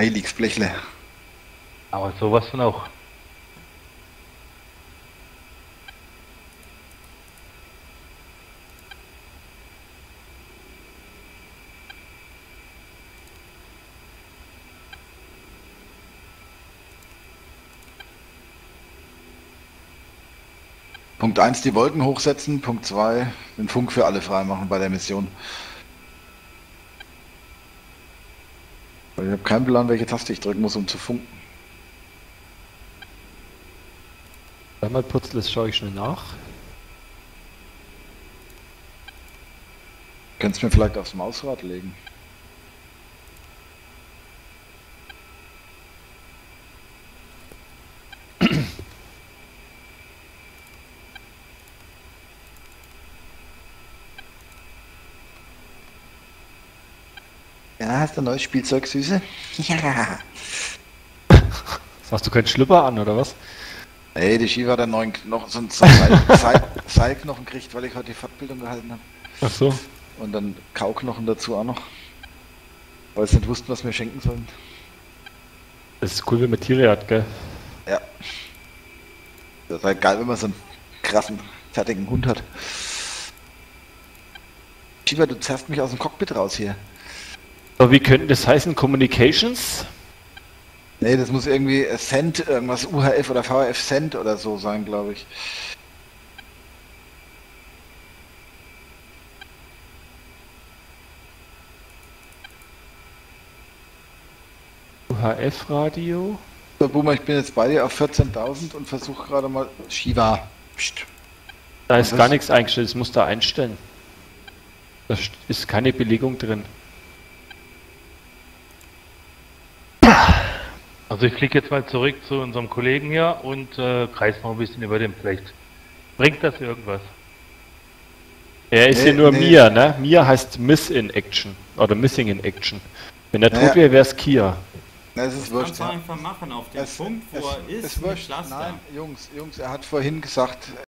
Heiligsblechle. Aber sowas von auch. Punkt 1 die Wolken hochsetzen, Punkt 2 den Funk für alle freimachen bei der Mission. Weil ich habe keinen Plan, welche Taste ich drücken muss, um zu funken. Einmal Putzel, das schaue ich schnell nach. Könntest mir vielleicht aufs Mausrad legen. Ja, hast du ein neues Spielzeug, Süße? Ja. Hast du keinen Schlüpper an, oder was? Ey, die Shiva hat einen neuen Knochen, so einen Seil, Seil, Seilknochen gekriegt, weil ich heute die Fortbildung gehalten habe. Ach so. Und dann Kauknochen dazu auch noch. Weil sie nicht wussten, was wir schenken sollen. Das ist cool, wenn man Tiere hat, gell? Ja. Das wäre geil, wenn man so einen krassen, fertigen Hund hat. Shiva, du zerrst mich aus dem Cockpit raus hier. Aber wie könnte das heißen? Communications? Nee, das muss irgendwie Cent, irgendwas UHF oder VHF Cent oder so sein, glaube ich. UHF-Radio? So, Boomer, ich bin jetzt bei dir auf 14.000 und versuche gerade mal Shiva. Psst. Da ist gar nichts eingestellt, das musst du einstellen. Da st- ist keine Belegung drin. Also ich fliege jetzt mal zurück zu unserem Kollegen hier und äh, kreis noch ein bisschen über dem Flecht. Bringt das irgendwas? Er ist Nee, hier nur nee. Mia, ne? Mia heißt Miss in Action. Oder Missing in Action. Wenn er Naja. tot wäre, wäre es Kia. Na, es ist wurscht. Kannst du Ja. einfach machen auf den Es, Punkt, wo es, er ist, es mit wurscht. Nein, Jungs, Jungs, er hat vorhin gesagt,